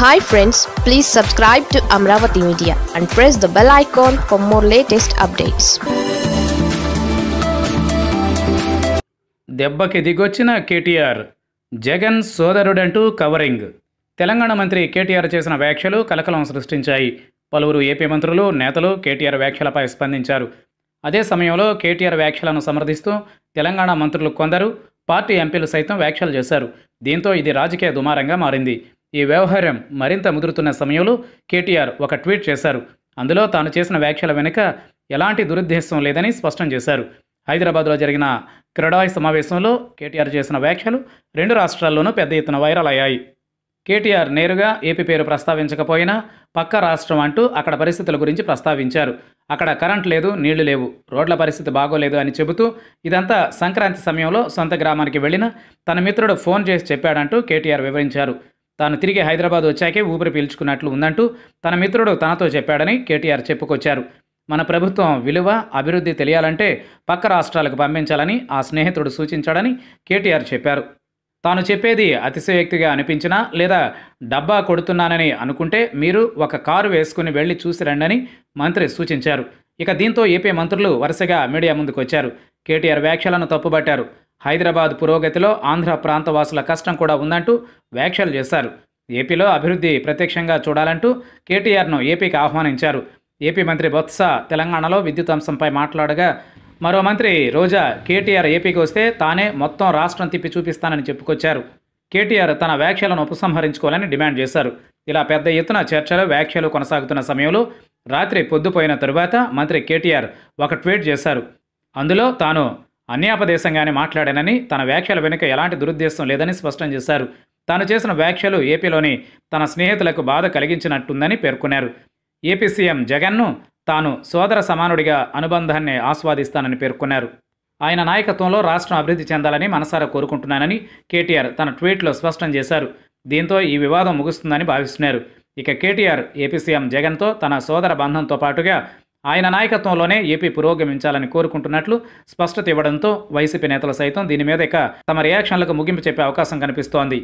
Hi friends please subscribe to Amaravati media and press the bell icon for more latest updates దెబ్బకి దిగొచ్చిన కేటీఆర్ జగన్ సోదరుడంటూ covering. Telangana మంత్రి కేటీఆర్ చేసిన వ్యాఖ్యలు కలకలం సృష్టించాయి. పలువురు ఏపీ మంత్రులు నేతలు కేటీఆర్ వ్యాఖ్యలపై స్పందించారు. అదే సమయంలో కేటీఆర్ వ్యాఖ్యలను సమర్థిస్తూ తెలంగాణ మంత్రులు కొందరు పార్టీ ఎంపీలు సైతం వ్యాఖ్యలు చేశారు. దీంతో ఇది రాజకీయ దుమారంగా మారింది. ఈ వ్యవహారం మరింత ముదురుతున్న సమయంలో కేటీఆర్ ఒక ట్వీట్ చేశారు. అందులో తాను చేసిన వ్యాఖ్యల వెనుక ఎలాంటి దురుద్దేశం లేదని స్పష్టం చేశారు. హైదరాబాద్లో జరిగిన క్రెడాయ్ సమావేశంలో కేటీఆర్ చేసిన వ్యాఖ్యలు రెండు రాష్ట్రాల్లోనూ పెద్ద ఎత్తున వైరల్ అయ్యాయి. కేటీఆర్ నేరుగా ఏపీ పేరు ప్రస్తావించకపోయినా పక్క రాష్ట్రం అంటూ అక్కడ పరిస్థితుల గురించి ప్రస్తావించారు. అక్కడ కరెంట్ లేదు నీళ్ళు లేవు రోడ్ల పరిస్థితి బాగోలేదు అని చెబుతూ ఇదంతా సంక్రాంతి సమయంలో సొంత గ్రామానికి వెళ్ళిన తన మిత్రుడు ఫోన్ చేసి చెప్పాడంటూ కేటీఆర్ వివరించారు. తాను తిరిగి హైదరాబాద్ వచ్చాకే ఊపిరి పీల్చుకున్నట్లు ఉందంటూ తన మిత్రుడు తనతో చెప్పాడని కేటీఆర్ చెప్పుకొచ్చారు. మన ప్రభుత్వం విలువ అభివృద్ధి తెలియాలంటే పక్క రాష్ట్రాలకు పంపించాలని ఆ స్నేహితుడు సూచించాడని కేటీఆర్ చెప్పారు. తాను చెప్పేది అతిశయోక్తిగా అనిపించినా లేదా డబ్బా కొడుతున్నానని అనుకుంటే మీరు ఒక కారు వేసుకుని వెళ్ళి చూసి రండని మంత్రి సూచించారు. ఇక దీంతో ఏపీ మంత్రులు వరుసగా మీడియా ముందుకు వచ్చారు కేటీఆర్ వ్యాఖ్యలను తప్పుబట్టారు. హైదరాబాద్ పురోగతిలో ఆంధ్ర ప్రాంతవాసుల కష్టం కూడా ఉందంటూ వ్యాఖ్యలు చేశారు. ఏపీలో అభివృద్ధి ప్రత్యక్షంగా చూడాలంటూ కేటీఆర్ను ఏపీకి ఆహ్వానించారు. ఏపీ మంత్రి బొత్స తెలంగాణలో విద్యుత్ అంశంపై మాట్లాడగా మరో మంత్రి రోజా కేటీఆర్ ఏపీకి వస్తే తానే మొత్తం రాష్ట్రం తిప్పి చూపిస్తానని చెప్పుకొచ్చారు. కేటీఆర్ తన వ్యాఖ్యలను ఉపసంహరించుకోవాలని డిమాండ్ చేశారు. ఇలా పెద్ద ఎత్తున చర్చలు వ్యాఖ్యలు కొనసాగుతున్న సమయంలో రాత్రి పొద్దుపోయిన తరువాత మంత్రి కేటీఆర్ ఒక ట్వీట్ చేశారు. అందులో తాను అన్యాపదేశంగానే మాట్లాడానని తన వ్యాఖ్యల వెనుక ఎలాంటి దురుద్దేశం లేదని స్పష్టం చేశారు. తాను చేసిన వ్యాఖ్యలు ఏపీలోని తన స్నేహితులకు బాధ కలిగించినట్టుందని పేర్కొన్నారు. ఏపీ సీఎం జగన్ను తాను సోదర సమానుడిగా అనుబంధాన్ని ఆస్వాదిస్తానని పేర్కొన్నారు. ఆయన నాయకత్వంలో రాష్ట్రం అభివృద్ధి చెందాలని మనసారా కోరుకుంటున్నానని కేటీఆర్ తన ట్వీట్లో స్పష్టం చేశారు. దీంతో ఈ వివాదం ముగుస్తుందని భావిస్తున్నారు. ఇక కేటీఆర్ ఏపీ సీఎం జగన్తో తన సోదర బంధంతో పాటుగా ఆయన నాయకత్వంలోనే ఏపీ పురోగమించాలని కోరుకుంటున్నట్లు స్పష్టత ఇవ్వడంతో వైసీపీ నేతలు సైతం దీని మీద ఇక తమ రియాక్షన్లకు ముగింపు చెప్పే అవకాశం కనిపిస్తోంది.